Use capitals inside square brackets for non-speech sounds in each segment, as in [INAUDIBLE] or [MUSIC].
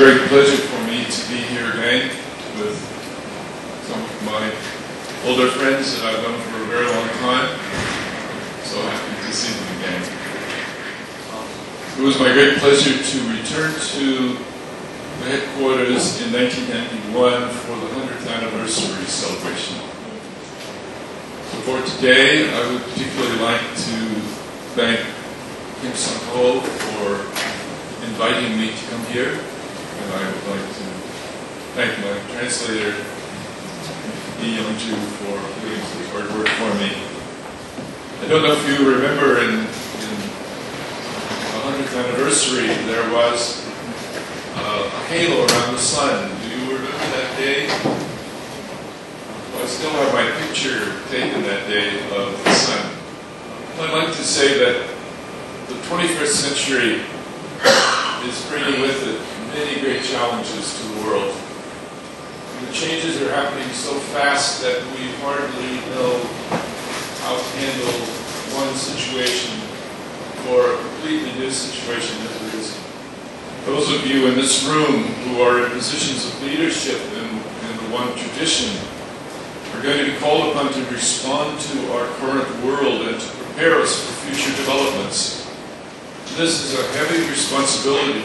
Great pleasure for me to be here again with some of my older friends that I've known for a very long time. So happy to see them again. It was my great pleasure to return to the headquarters in 1991 for the 100th anniversary celebration. So for today, I would particularly like to thank Kim Sang-ho for inviting me to come here, and I would like to thank my translator, Lee Young-ju, for doing such hard work for me. I don't know if you remember in, in the 100th anniversary, there was uh, a halo around the sun. Do you remember that day? Well, I still have my picture taken that day of the sun. I'd like to say that the 21st century is bringing with it many great challenges to the world. And the changes are happening so fast that we hardly know how to handle one situation or a completely new situation that is. Those of you in this room who are in positions of leadership in, in the Won tradition are going to be called upon to respond to our current world and to prepare us for future developments. This is a heavy responsibility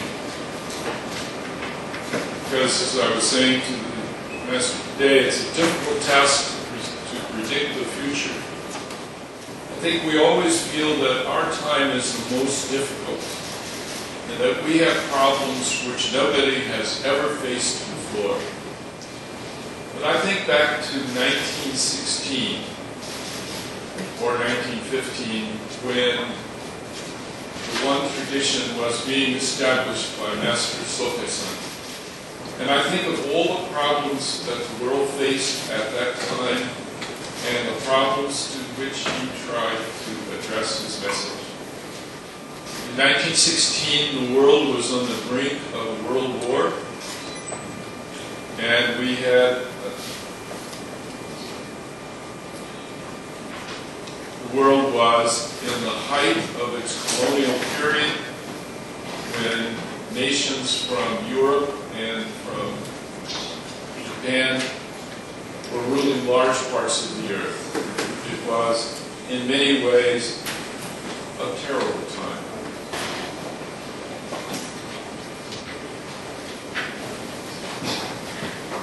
because, as I was saying to the master today, it's a difficult task to predict the future. I think we always feel that our time is the most difficult and that we have problems which nobody has ever faced before. But I think back to 1916 or 1915 when the Won tradition was being established by Master Sotaesan. And I think of all the problems that the world faced at that time and the problems to which he tried to address his message. In 1916, the world was on the brink of a world war, and we had the world was in the height of its colonial period when nations from Europe and from Japan were ruling large parts of the earth. It was, in many ways, a terrible time.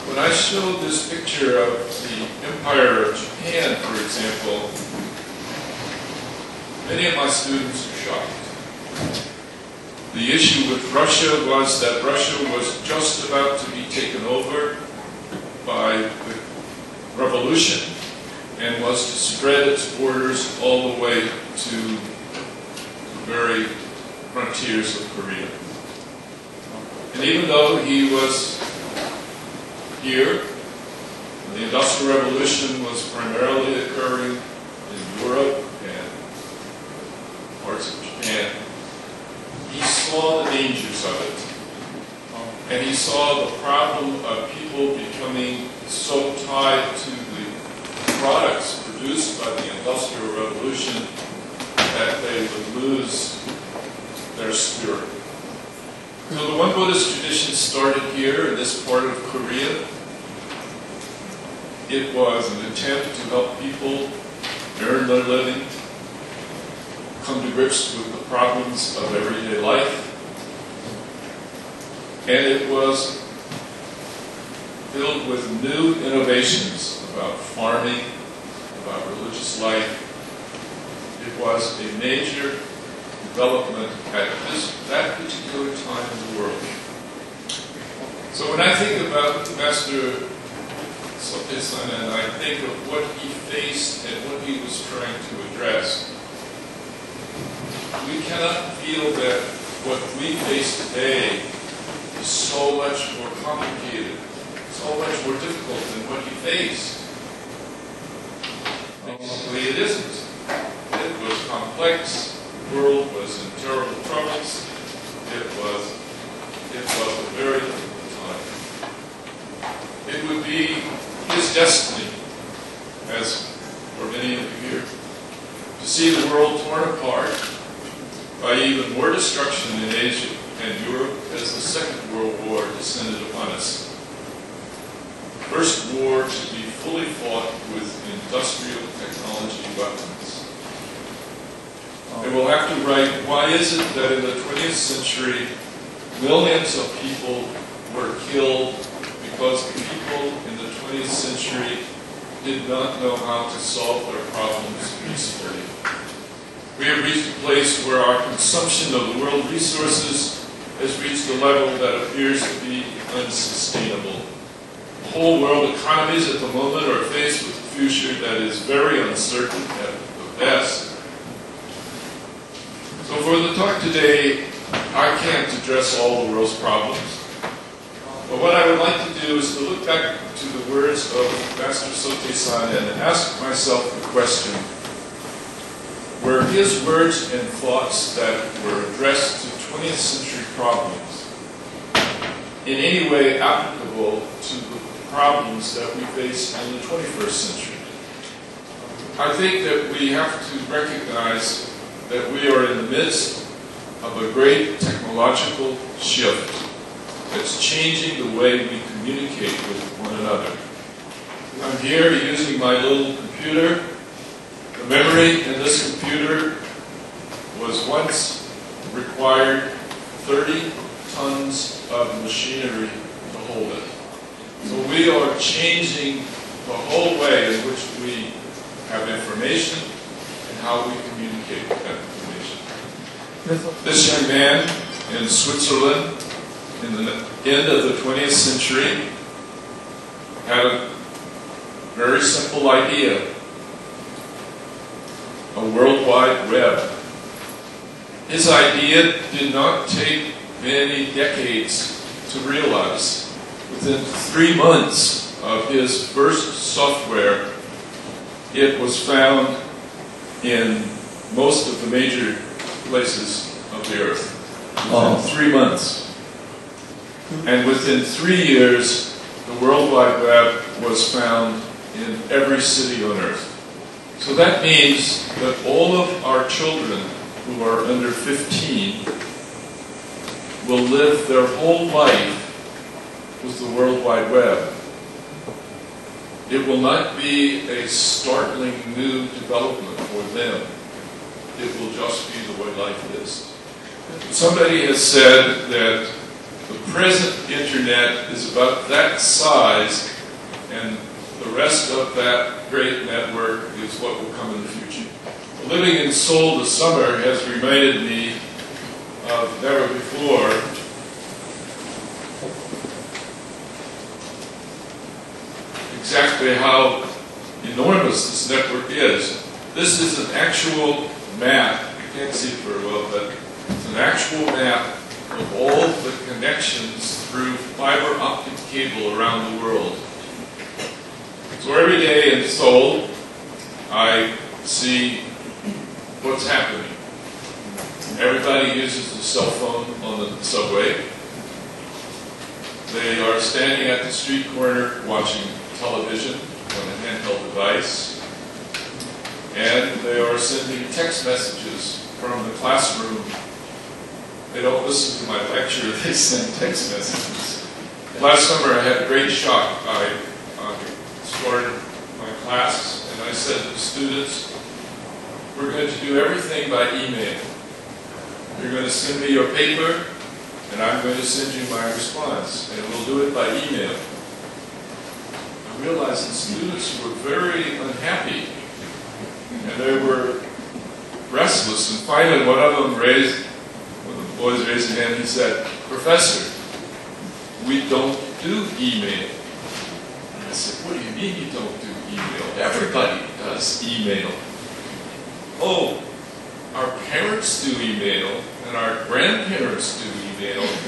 When I showed this picture of the Empire of Japan, for example, Many of my students are shocked. The issue with Russia was that Russia was just about to be taken over by the revolution and was to spread its borders all the way to the very frontiers of Korea. And even though he was here, the Industrial Revolution was primarily occurring in Europe parts of Japan, he saw the dangers of it. And he saw the problem of people becoming so tied to the products produced by the Industrial Revolution that they would lose their spirit. So the Won Buddhist tradition started here in this part of Korea. It was an attempt to help people earn their living, grips with the problems of everyday life. And it was filled with new innovations about farming, about religious life. It was a major development at this, that particular time in the world. So when I think about Master Sotaesan and I think of what he faced and what he was trying to address, we cannot feel that what we face today is so much more complicated, so much more difficult than what he faced. Basically, it isn't. It was complex. The world was in terrible troubles. It was, it was a very difficult time. It would be his destiny, as for many of you here, to see the world torn apart by even more destruction in Asia and Europe as the Second World War descended upon us. The first war should be fully fought with industrial technology weapons. And we'll have to write, why is it that in the 20th century millions of people were killed because people in the 20th century did not know how to solve their problems peacefully. We have reached a place where our consumption of the world resources has reached a level that appears to be unsustainable. Whole world economies at the moment are faced with a future that is very uncertain at the best. So for the talk today, I can't address all the world's problems. But what I would like to do is to look back to the words of Master Sotaesan and ask myself the question, were his words and thoughts that were addressed to 20th century problems in any way applicable to the problems that we face in the 21st century? I think that we have to recognize that we are in the midst of a great technological shift that's changing the way we communicate with one another. I'm here using my little computer. The memory in this computer was once required 30 tons of machinery to hold it. So we are changing the whole way in which we have information and how we communicate that information. This young man in Switzerland in the end of the 20th century had a very simple idea a worldwide web. His idea did not take many decades to realize. Within three months of his first software, it was found in most of the major places of the earth. Within Oh. three months. And within three years, the World Wide Web was found in every city on earth. So that means that all of our children who are under 15 will live their whole life with the World Wide Web. It will not be a startling new development for them. It will just be the way life is. Somebody has said that the present internet is about that size and the rest of that great network is what will come in the future. Living in Seoul this summer has reminded me of never before exactly how enormous this network is. This is an actual map. You can't see it very well, but it's an actual map of all the connections through fiber optic cable around the world. So every day in Seoul, I see what's happening. Everybody uses a cell phone on the subway. They are standing at the street corner watching television on a handheld device. And they are sending text messages from the classroom. They don't listen to my lecture, [LAUGHS] they send text messages. Last summer I had a great shock. I started my class and I said to the students, we're going to do everything by email. You're going to send me your paper, and I'm going to send you my response, and we'll do it by email. I realized the students were very unhappy, and they were restless, and finally one of them raised, one of the boys raised his hand, he said, Professor, we don't do email. I said, what do you mean you don't do email? Everybody does email. Oh, our parents do email, and our grandparents do